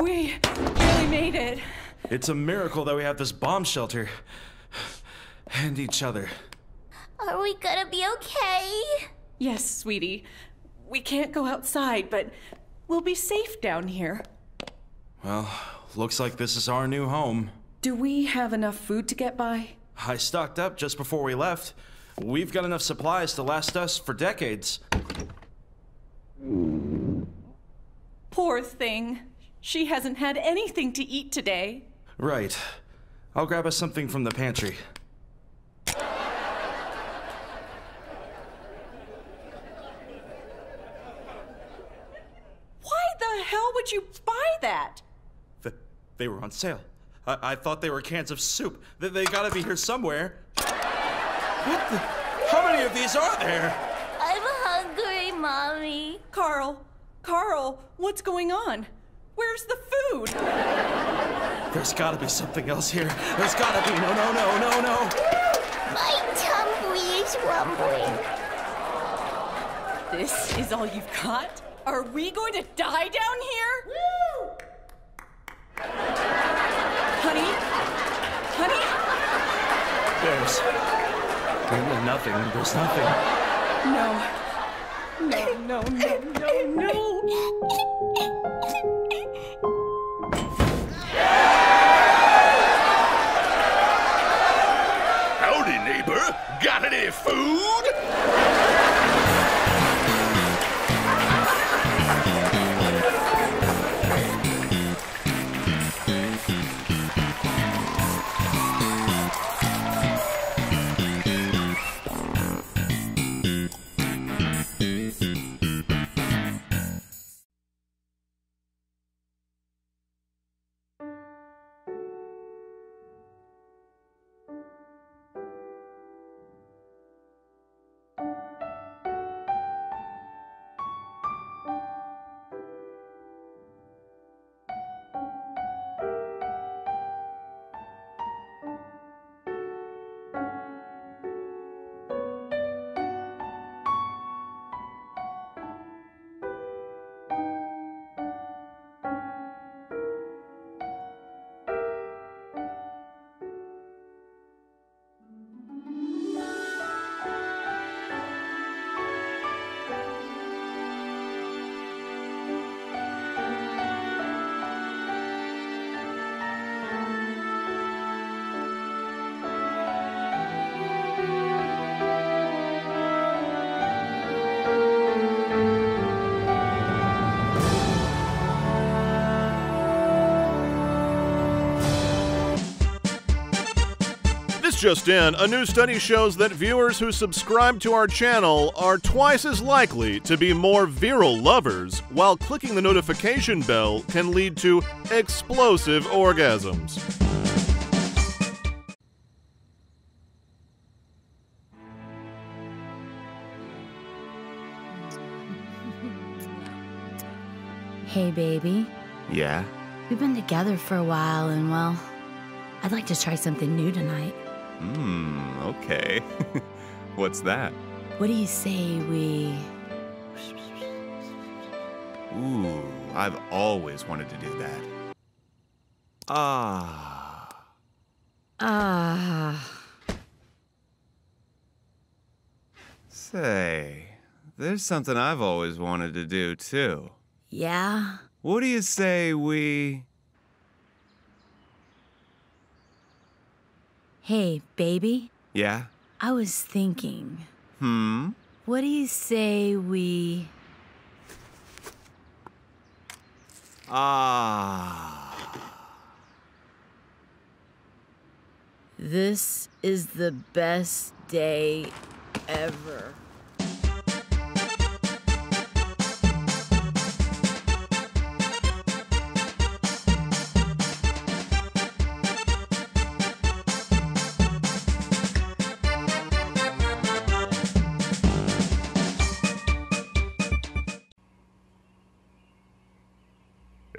We really made it. It's a miracle that we have this bomb shelter. And each other. Are we gonna be okay? Yes, sweetie. We can't go outside, but we'll be safe down here. Well, looks like this is our new home. Do we have enough food to get by? I stocked up just before we left. We've got enough supplies to last us for decades. Poor thing. She hasn't had anything to eat today. Right. I'll grab us something from the pantry. Why the hell would you buy that? Th- they were on sale. I-, I thought they were cans of soup. They, they gotta be here somewhere. What the? How many of these are there? I'm hungry, Mommy. Carl, Carl, what's going on? Where's the food? There's gotta be something else here. There's gotta be. No, no, no, no, no. My tummy is rumbling. This is all you've got? Are we going to die down here? Woo! Honey? Honey? There's. There's nothing. There's nothing. No. No, no, no, no, no. Just in, a new study shows that viewers who subscribe to our channel are twice as likely to be more virile lovers, while clicking the notification bell can lead to explosive orgasms. Hey, baby. Yeah? We've been together for a while, and well, I'd like to try something new tonight. Hmm, okay. What's that? What do you say we. Ooh, I've always wanted to do that. Ah. Ah. Say, there's something I've always wanted to do, too. yeah? What do you say we. Hey, baby. Yeah? I was thinking, Hmm? what do you say we. Ah. This is the best day ever.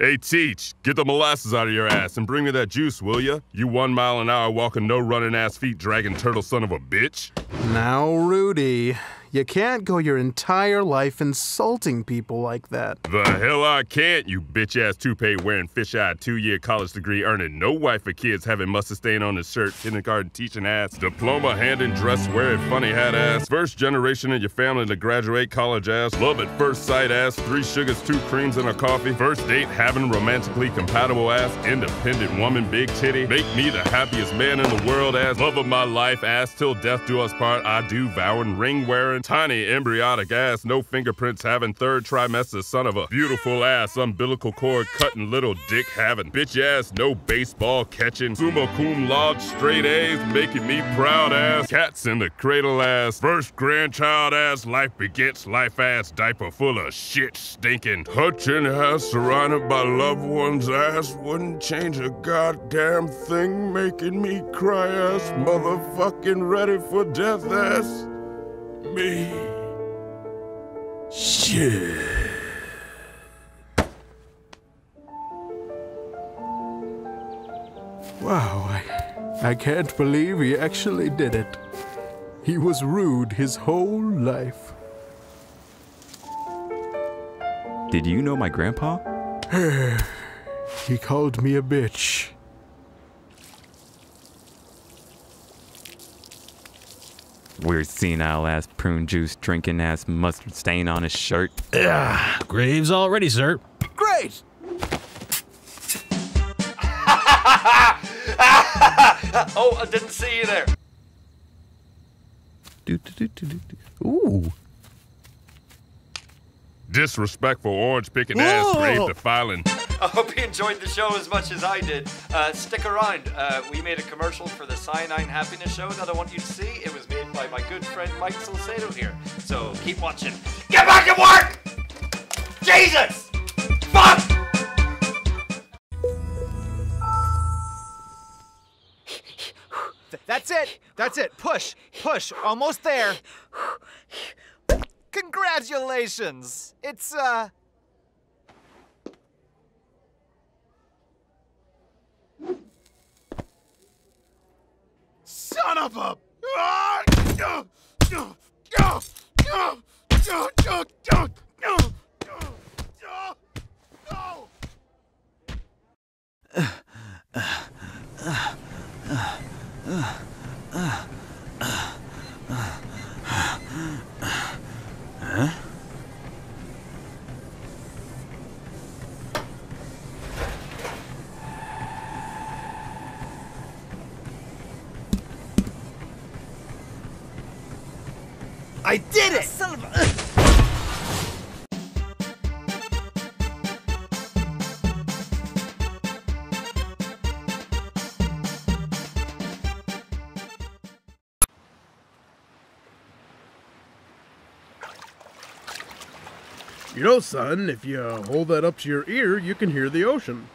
Hey, Teach, get the molasses out of your ass and bring me that juice, will ya? You one mile an hour walking, no running ass feet, dragging turtle son of a bitch. Now, Rudy, You can't go your entire life insulting people like that. The hell I can't, you bitch ass toupee wearing fish eyed two year college degree earning no wife or kids having mustard stain on his shirt, kindergarten teaching ass, diploma hand handing dress wearing funny hat ass, first generation in your family to graduate college ass, love at first sight ass, three sugars, two creams, and a coffee, first date having romantically compatible ass, independent woman, big titty, make me the happiest man in the world ass, love of my life ass, till death do us part, I do vowing, ring wearing, tiny embryonic ass, no fingerprints having, third trimester son of a beautiful ass, umbilical cord cutting, little dick having, bitch ass, no baseball catching, summa cum laude, straight A's, making me proud ass, cats in the cradle ass, first grandchild ass, life begets life ass, diaper full of shit stinking, touching ass, surrounded by loved ones ass, wouldn't change a goddamn thing, making me cry ass, motherfucking ready for death ass, me. Shit. Wow, I, I can't believe he actually did it. He was rude his whole life. Did you know my grandpa? he called me a bitch. Weird senile ass prune juice drinking ass mustard stain on his shirt. Yeah, Graves already, sir. Great! oh, I didn't see you there. Ooh. Disrespectful orange picking ass, Whoa! grave defiling. I hope you enjoyed the show as much as I did. Uh, stick around. Uh, we made a commercial for the Cyanide Happiness Show that I want you to see. It was made by my good friend Mike Salcedo here. So keep watching. Get back to work! Jesus! Fuck! That's it. That's it. Push. Push. Almost there. Congratulations. It's, uh. Son of a. Huh? I did it! Son of a. You know, son, if you hold that up to your ear, you can hear the ocean.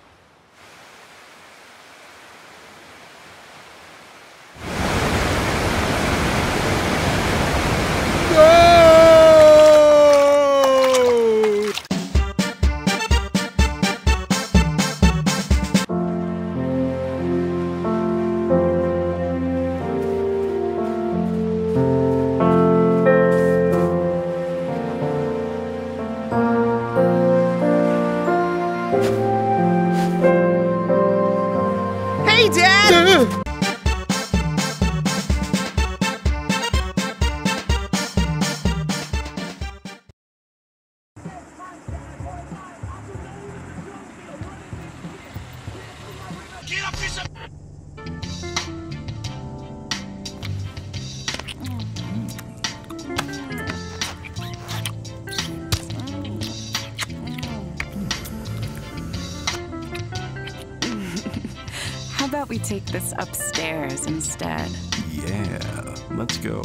How about we take this upstairs instead? Yeah, let's go.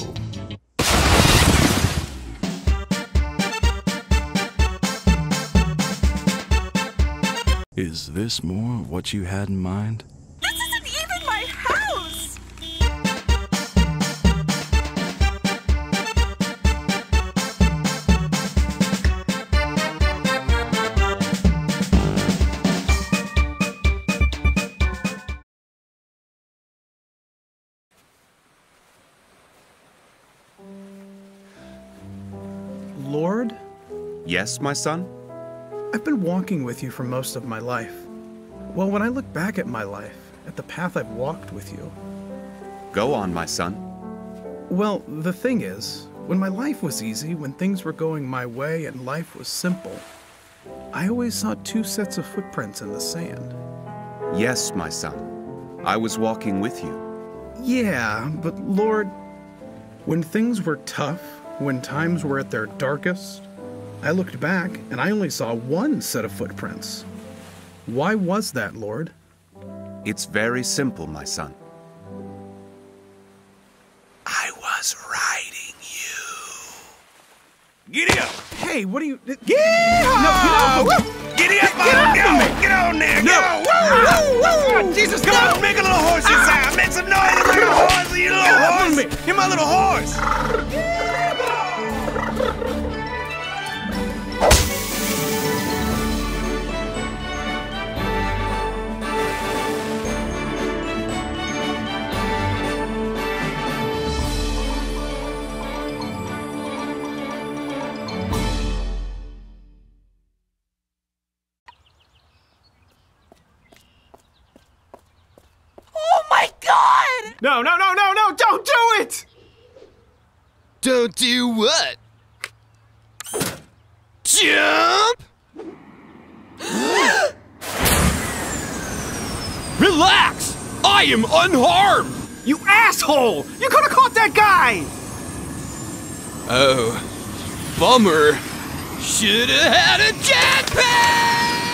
Is this more of what you had in mind? Yes, my son? I've been walking with you for most of my life. Well, when I look back at my life, at the path I've walked with you, Go on, my son. well, the thing is, when my life was easy, when things were going my way and life was simple, I always saw two sets of footprints in the sand. Yes, my son. I was walking with you. Yeah, but Lord, when things were tough, when times were at their darkest, I looked back and I only saw one set of footprints. Why was that, Lord? It's very simple, my son. I was riding you. Giddy up! Hey, what are you? Yeah! No, get off of me! Giddy up, Get off go, of me! Get on there, No. go! Woo, ah. woo, woo! Jesus, come on, make a little horsey ah. sound. Make some noise like a horse, you little Get off of horse. You're my little horse. Don't do what? Jump! Relax! I am unharmed! You asshole! You could have caught that guy! Oh, bummer. Should have had a jetpack!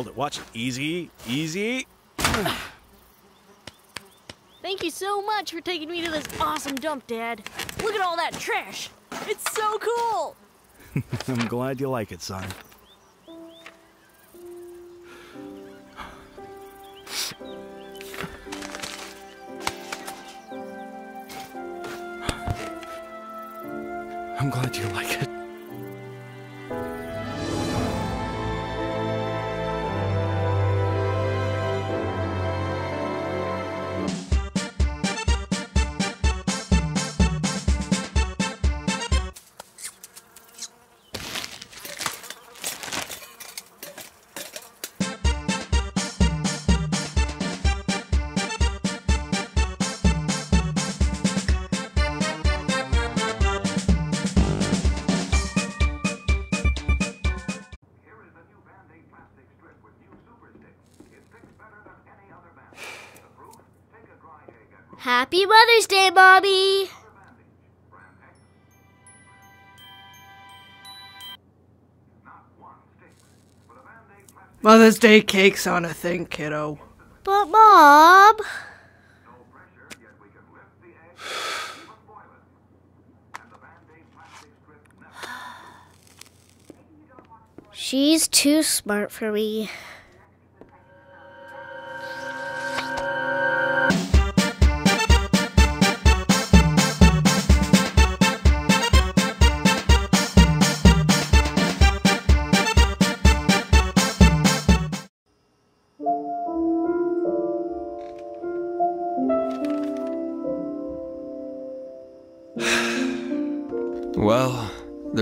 Hold it, watch it. Easy, easy. Thank you so much for taking me to this awesome dump, Dad. Look at all that trash. It's so cool. I'm glad you like it, son. Mother's Day cake's on a thing, kiddo. But, Mom. She's too smart for me.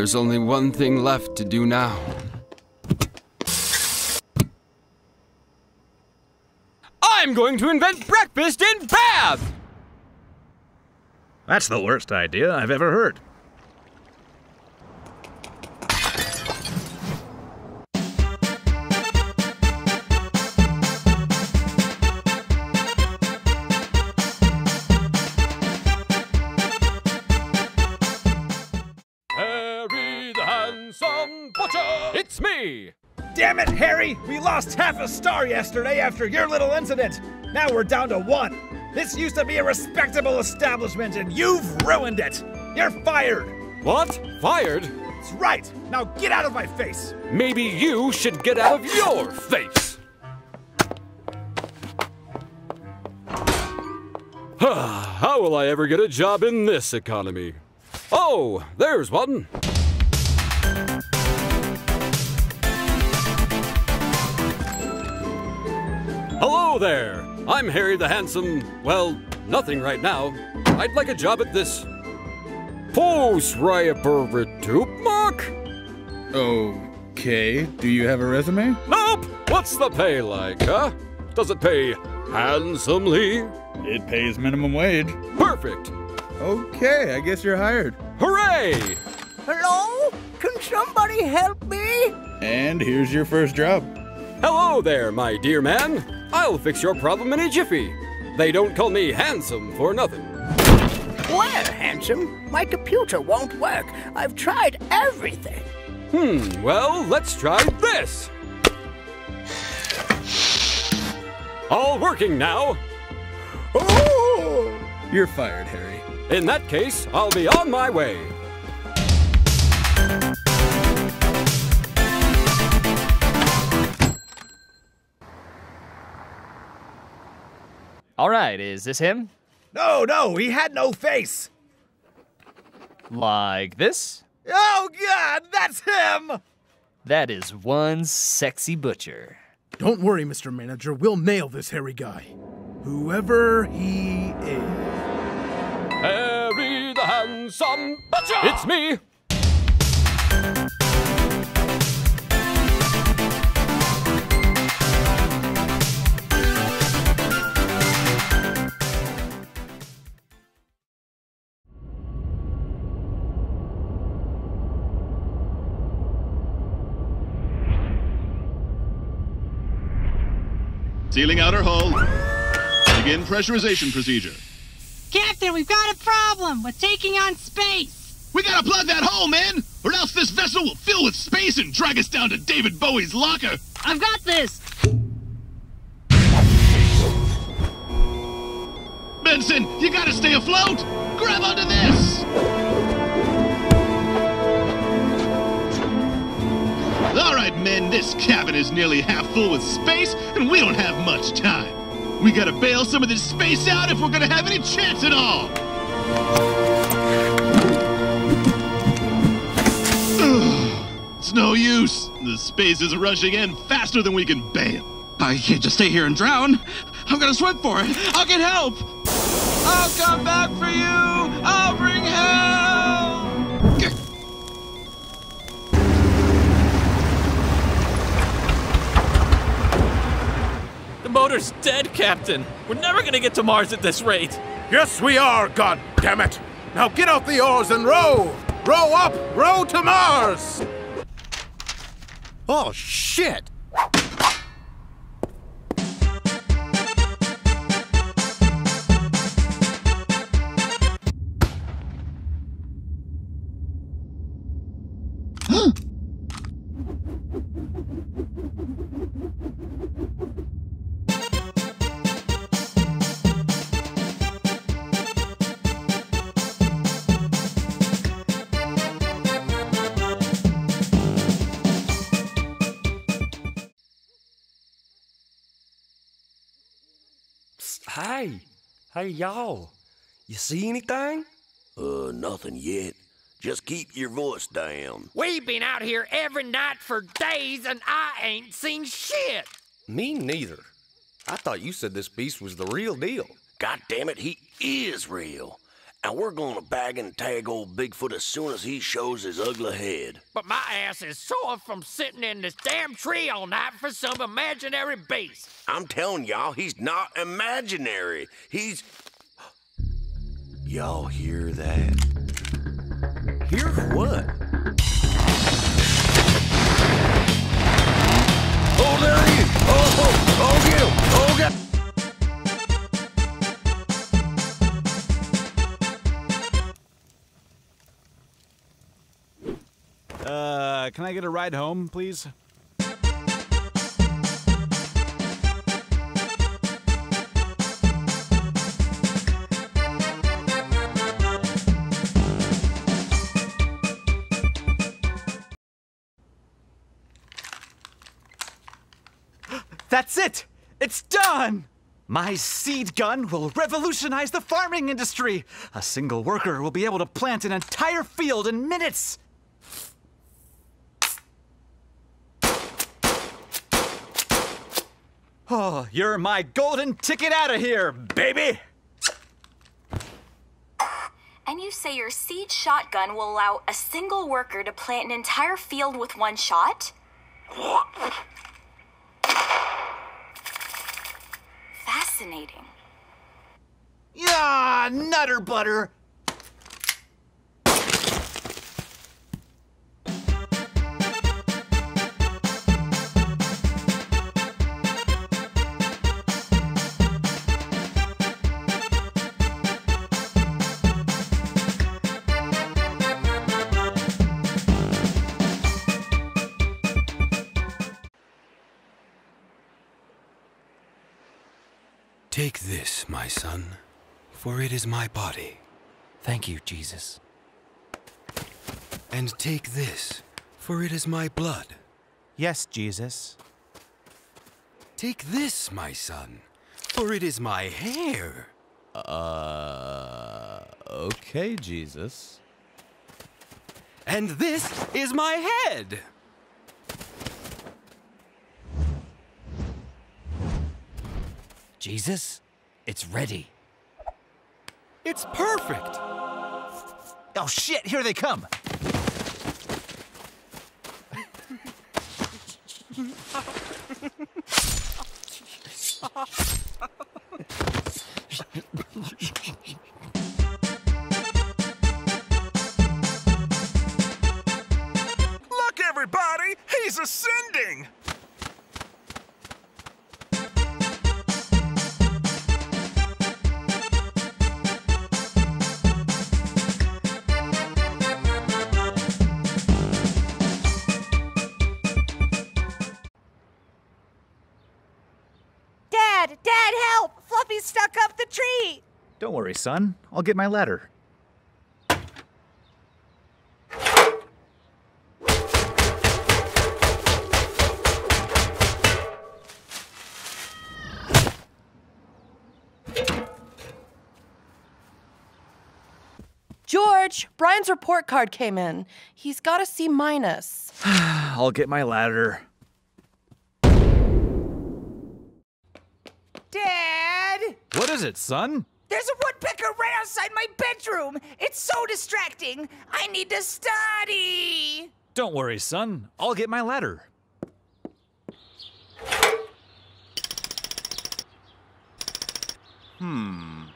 There's only one thing left to do now. I'm going to invent breakfast in Bath! That's the worst idea I've ever heard. Lost half a star yesterday after your little incident. Now we're down to one. This used to be a respectable establishment, and you've ruined it. You're fired. What? Fired? That's right. Now get out of my face. Maybe you should get out of your face! How will I ever get a job in this economy? Oh, there's one. Hello there. I'm Harry the Handsome. Well, nothing right now. I'd like a job at this. Mark. Okay, do you have a resume? Nope. What's the pay like, huh? Does it pay handsomely? It pays minimum wage. Perfect. Okay, I guess you're hired. Hooray! Hello? Can somebody help me? And here's your first job. Hello there, my dear man. I'll fix your problem in a jiffy. They don't call me handsome for nothing. Where, handsome? My computer won't work. I've tried everything. Hmm, well, let's try this. All working now. Oh! You're fired, Harry. In that case, I'll be on my way. All right, is this him? No, no, he had no face. Like this? Oh, God, that's him. That is one sexy butcher. Don't worry, Mr. Manager. We'll nail this hairy guy. Whoever he is. Harry the Handsome Butcher! It's me! Sealing outer hull. Begin pressurization procedure. Captain, we've got a problem. We're taking on space. We gotta plug that hole, man, or else this vessel will fill with space and drag us down to David Bowie's locker. I've got this. Benson, you gotta stay afloat. Grab onto this. All right, men, this cabin is nearly half full with space, and we don't have much time. We gotta bail some of this space out if we're gonna have any chance at all. It's no use. The space is rushing in faster than we can bail. I can't just stay here and drown. I'm gonna swim for it. I'll get help. I'll come back for you. I'll bring motor's dead, Captain. We're never gonna get to Mars at this rate. Yes, we are, God damn it! Now get out the oars and row! Row up! Row to Mars! Oh, shit! Hey, y'all. You see anything? Uh, nothing yet. Just keep your voice down. We've been out here every night for days and I ain't seen shit. Me neither. I thought you said this beast was the real deal. God damn it, he is real. And we're gonna bag and tag old Bigfoot as soon as he shows his ugly head. But my ass is sore from sitting in this damn tree all night for some imaginary beast. I'm telling y'all, he's not imaginary. He's. Y'all hear that? Hear what? Oh, there he is! Oh, oh, oh, him! Oh, get Uh, can I get a ride home, please? That's it! It's done! My seed gun will revolutionize the farming industry. A single worker will be able to plant an entire field in minutes. Oh, you're my golden ticket out of here, baby! And you say your seed shotgun will allow a single worker to plant an entire field with one shot? Fascinating. Yeah, nutter butter! My son, for it is my body. Thank you, Jesus. And take this, for it is my blood. Yes, Jesus. Take this, my son, for it is my hair. Uh. Okay, Jesus. And this is my head. Jesus, it's ready. It's perfect. Oh shit, here they come. worry, son. I'll get my ladder. George, Brian's report card came in. He's got a C minus. I'll get my ladder. Dad! What is it, son? There's a woodpecker right outside my bedroom! It's so distracting! I need to study! Don't worry, son. I'll get my ladder. Hmm.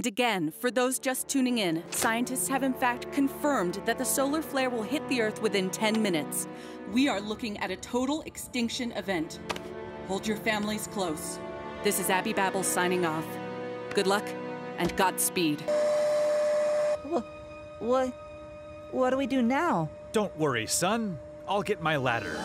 And again, for those just tuning in, scientists have in fact confirmed that the solar flare will hit the Earth within 10 minutes. We are looking at a total extinction event. Hold your families close. This is Abby Babel signing off. Good luck and Godspeed. What? What do we do now? Don't worry, son. I'll get my ladder.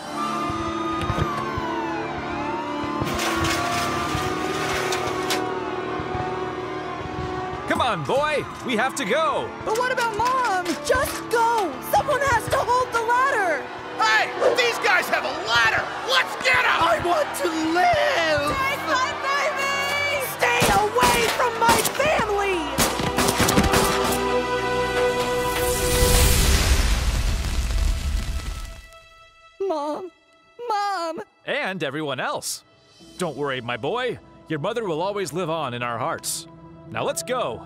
On, boy. We have to go. But what about Mom? Just go! Someone has to hold the ladder! Hey, these guys have a ladder! Let's get them! I want to live! Take my baby! Stay away from my family! Mom! Mom! And everyone else. Don't worry, my boy. Your mother will always live on in our hearts. Now let's go.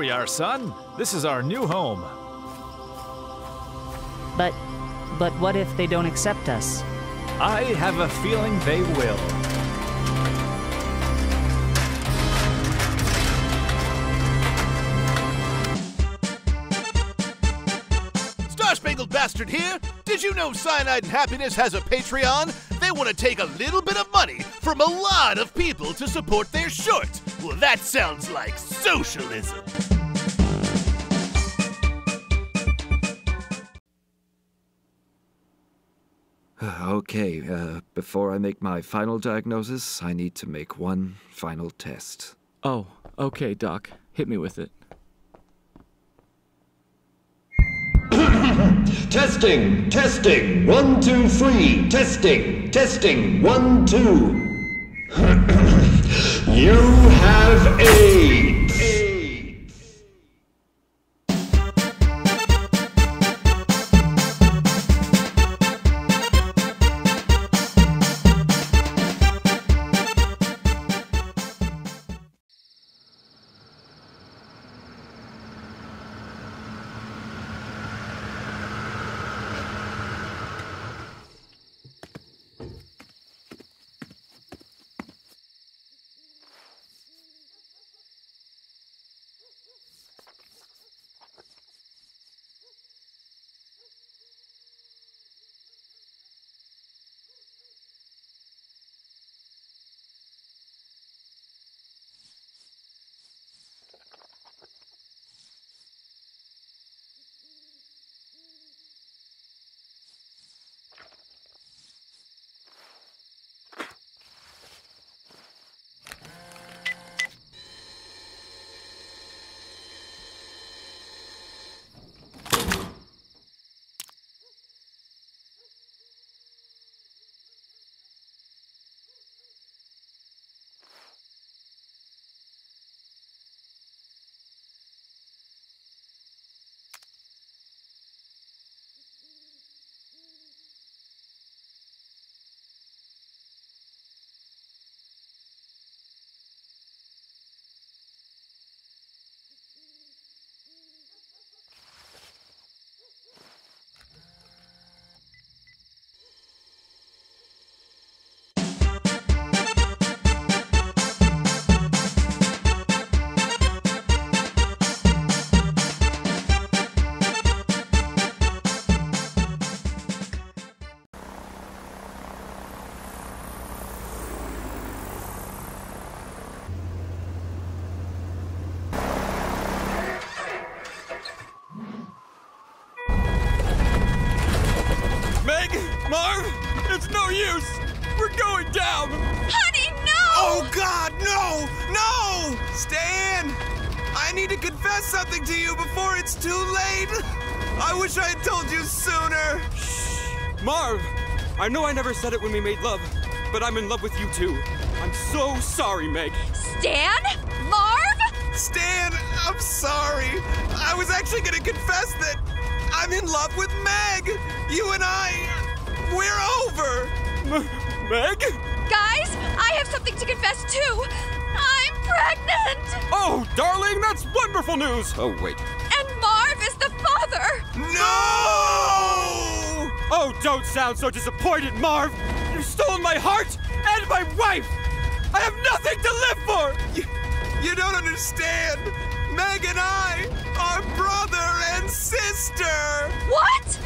We are, son. This is our new home. But, but what if they don't accept us? I have a feeling they will. Star Spangled Bastard here. Did you know Cyanide and Happiness has a Patreon? They want to take a little bit of money from a lot of people to support their short. Well, that sounds like socialism. Okay, uh, before I make my final diagnosis, I need to make one final test. Oh, okay, Doc. Hit me with it. Testing, testing, one, two, three, testing, testing, one, two. you have AIDS. Confess something to you before it's too late! I wish I had told you sooner! Shh. Marv! I know I never said it when we made love, but I'm in love with you too. I'm so sorry, Meg. Stan? Marv? Stan, I'm sorry. I was actually gonna confess that I'm in love with Meg! You and I, we're over! Meg? Guys, I have something to confess too. I'm pregnant! Oh, darling, that's wonderful news! Oh, wait. And Marv is the father! No! Oh, don't sound so disappointed, Marv! You've stolen my heart and my wife! I have nothing to live for! You, you don't understand. Meg and I are brother and sister! What?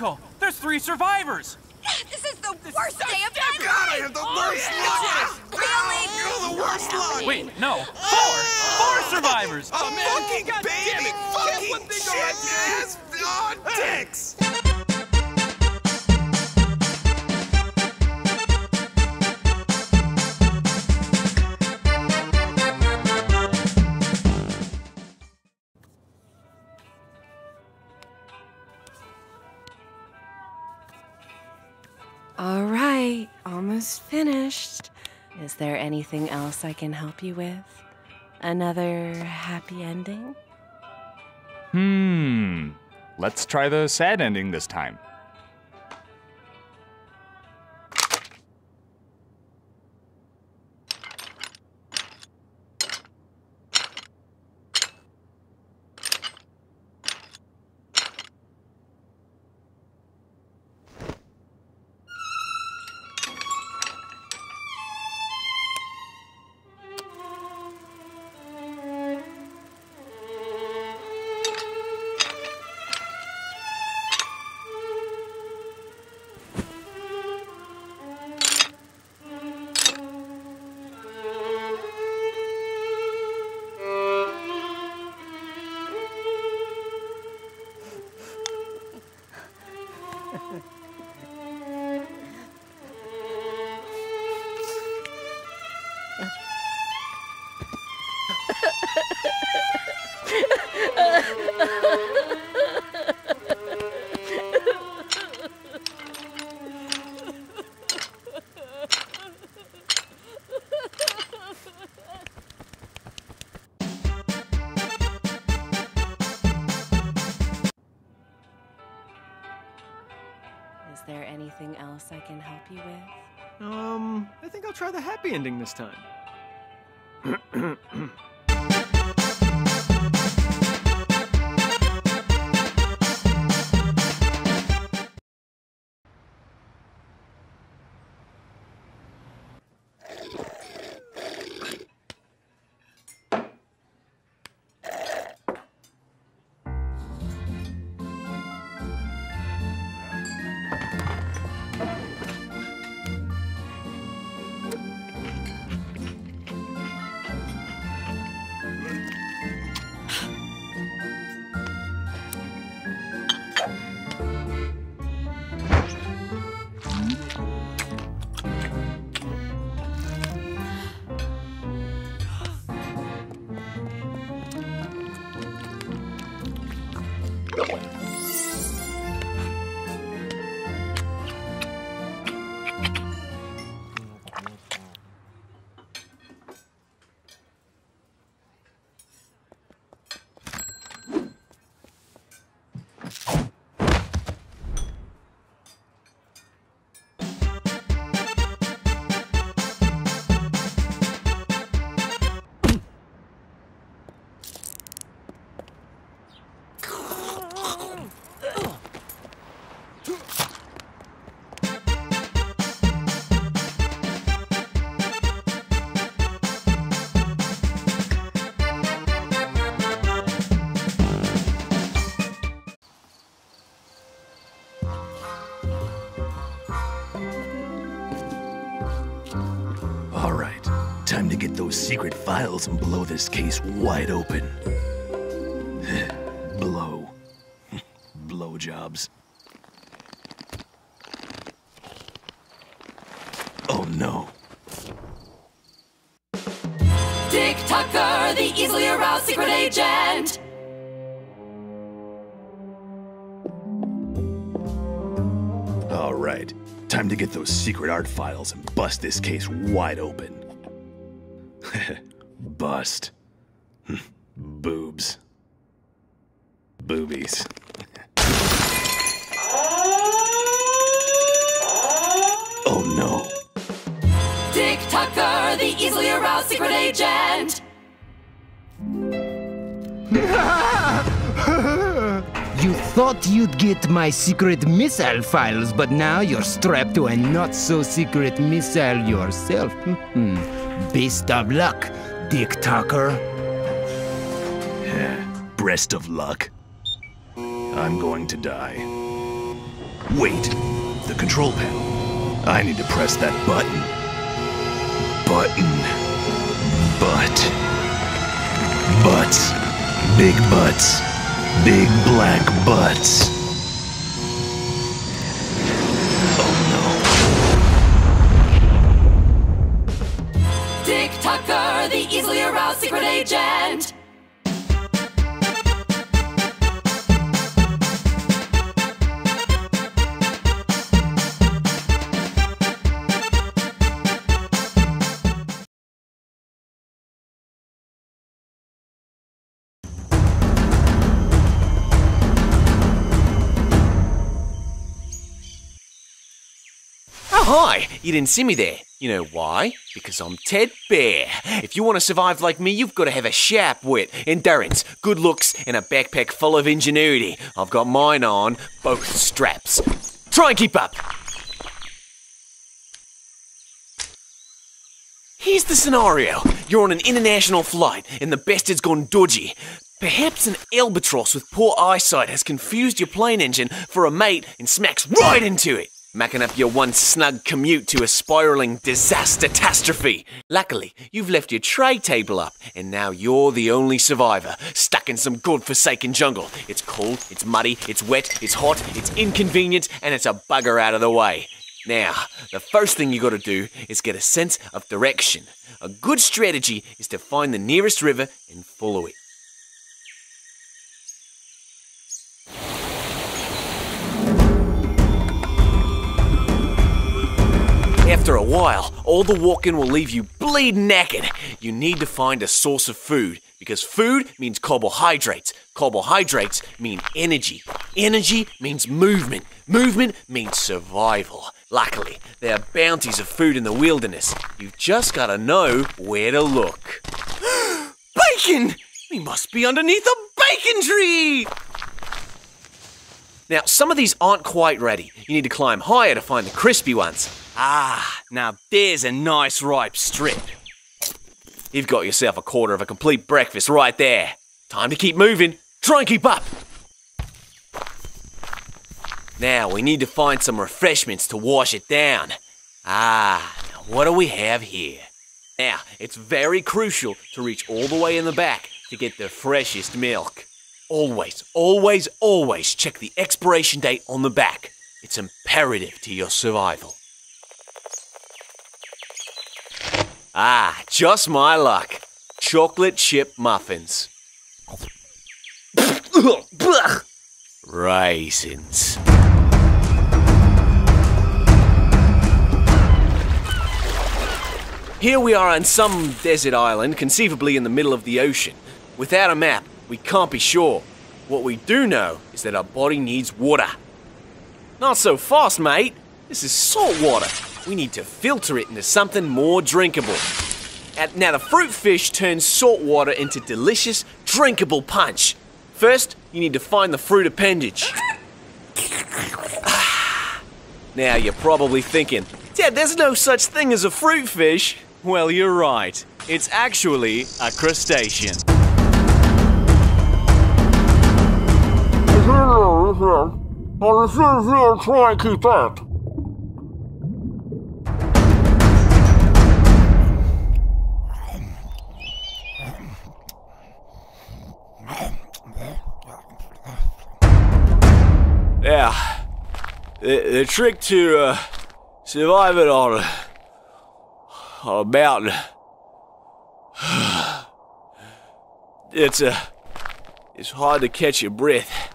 Miracle! There's three survivors! This is the worst day of my God, I life! have the oh, worst luck! Really? You're the worst luck! Wait, no! Four! Four survivors! A fucking God damn baby! it. Fucking One thing shit ass on dicks! There anything else I can help you with? Another happy ending? Hmm. Let's try the sad ending this time. Time. Time to get those secret files and blow this case wide open. blow. blow jobs. Oh no. Dick Tucker, the easily aroused secret agent. All right, time to get those secret art files and bust this case wide open. Bust. Boobs. Boobies. oh no. Dick Tucker, the easily aroused secret agent. You thought you'd get my secret missile files, but now you're strapped to a not so secret missile yourself. Hmm. Best of luck, Dick Tucker. Breast of luck. I'm going to die. Wait, the control panel. I need to press that button. Button. Butt. Butts. Big butts. Big black butts. Easily You didn't see me there. You know why? Because I'm Ted Bear. If you want to survive like me, you've got to have a sharp wit, endurance, good looks, and a backpack full of ingenuity. I've got mine on both straps. Try and keep up. Here's the scenario. You're on an international flight, and the bastard's gone dodgy. Perhaps an albatross with poor eyesight has confused your plane engine for a mate and smacks right into it, macking up your one snug commute to a spiraling disaster catastrophe. Luckily, you've left your tray table up, and now you're the only survivor, stuck in some god-forsaken jungle. It's cold, it's muddy, it's wet, it's hot, it's inconvenient, and it's a bugger out of the way. Now, the first thing you gotta do is get a sense of direction. A good strategy is to find the nearest river and follow it. After a while, all the walking will leave you bleed naked. You need to find a source of food because food means carbohydrates. Carbohydrates mean energy. Energy means movement. Movement means survival. Luckily, there are bounties of food in the wilderness. You've just got to know where to look. bacon! We must be underneath a bacon tree! Now, some of these aren't quite ready. You need to climb higher to find the crispy ones. Ah, now there's a nice ripe strip. You've got yourself a quarter of a complete breakfast right there. Time to keep moving. Try and keep up. Now we need to find some refreshments to wash it down. Ah, now what do we have here? Now, it's very crucial to reach all the way in the back to get the freshest milk. Always, always, always check the expiration date on the back. It's imperative to your survival. Ah, just my luck. Chocolate chip muffins. Raisins. Here we are on some desert island, conceivably in the middle of the ocean. Without a map, we can't be sure. What we do know is that our body needs water. Not so fast, mate. This is salt water. We need to filter it into something more drinkable. Now, the fruit fish turns salt water into delicious, drinkable punch. First, you need to find the fruit appendage. now, you're probably thinking, Dad, there's no such thing as a fruit fish. Well, you're right. It's actually a crustacean. Try and keep up. Yeah. The, the trick to uh, surviving on a, on a mountain. It's uh, it's hard to catch your breath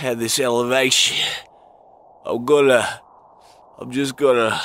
at this elevation. I'm gonna I'm just gonna.